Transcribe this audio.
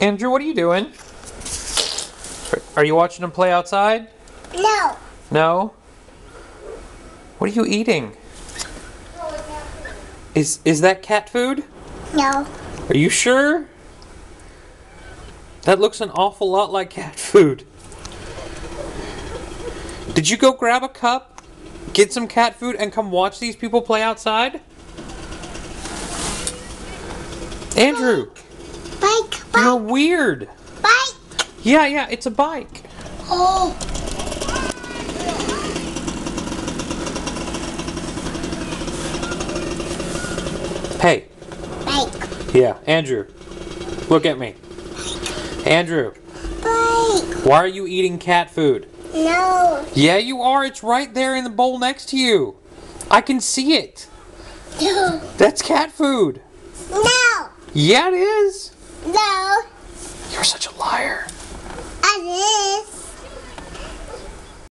Andrew, what are you doing? Are you watching them play outside? No. No? What are you eating? Is is that cat food? No. Are you sure? That looks an awful lot like cat food. Did you go grab a cup, get some cat food, and come watch these people play outside? Andrew, Bike. you're weird. Bike. Yeah, yeah, it's a bike. Oh. Hey, Bike. yeah, Andrew, look at me. Andrew, Bike. why are you eating cat food? No. Yeah, you are. It's right there in the bowl next to you. I can see it. No. That's cat food. No. Yeah, it is. No. You're such a liar.